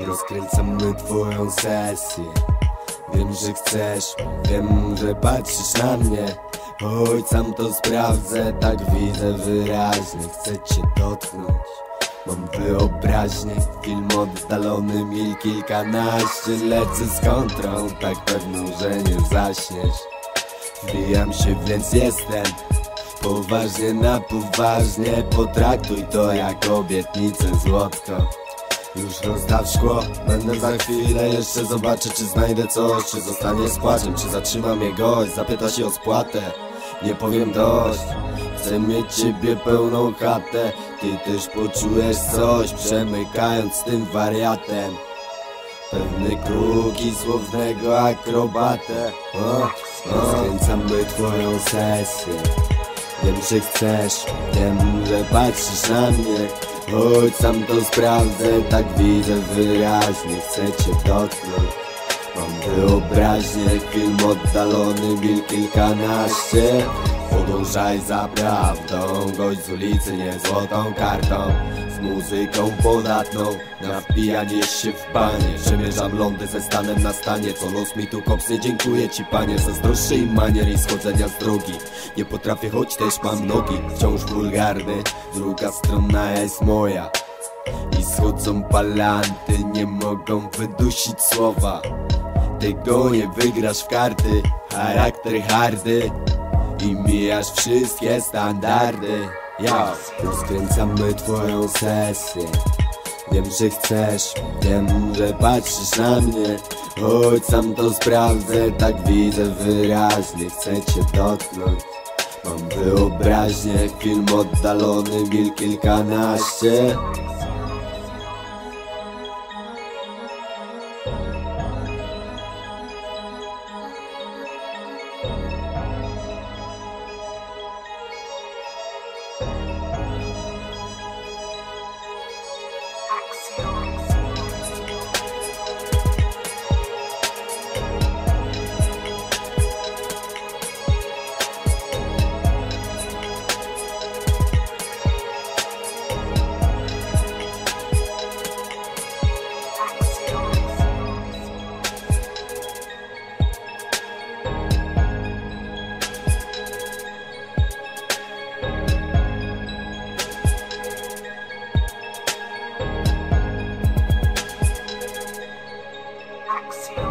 Rozkręcamy twoją sesję. Wiem, że chcesz, wiem, że patrzysz na mnie. Chodź, sam to sprawdzę, tak widzę wyraźnie. Chcę cię dotknąć Mam wyobraźnię, film oddalony mil kilkanaście. Lecę z kontrą, tak pewną, że nie zaśniesz. Wbijam się, więc jestem Poważnie na poważnie. Potraktuj to jak obietnicę złotko już rozdaw szkło, będę za chwilę Jeszcze zobaczę czy znajdę coś. Czy zostanie z płaczem, czy zatrzyma mnie gość Zapyta się o spłatę, nie powiem dość. Chcę mieć ciebie pełną chatę. Ty też poczujesz coś Przemykając tym wariatem. Pewne kruki słownego akrobatę. O, o. Skręcamy twoją sesję. Wiem, że chcesz, wiem, że patrzysz na mnie Chodź, sam to sprawdzę, tak widzę wyraźnie Chcę cię dotknąć. Mam wyobraźnię, film oddalony, mil kilkanaście. Podążaj za prawdą, gość z ulicy nie złotą kartą Muzyką podatną, na wpijanie się w panie. Przemierzam lądy ze stanem na stanie, co los mi tu kopsy. Dziękuję ci panie, zazdroszczę i manier i schodzenia z drogi. Nie potrafię, choć też mam nogi, wciąż wulgarny. Druga strona jest moja. I schodzą palanty, nie mogą wydusić słowa. Tego nie wygrasz w karty, charakter hardy. I mijasz wszystkie standardy Ja rozkręcamy twoją sesję. Wiem, że chcesz, wiem, że patrzysz na mnie. Chodź, sam to sprawdzę, tak widzę wyraźnie. Chcę cię dotknąć. Mam wyobraźnię, film oddalony, mil kilkanaście axial.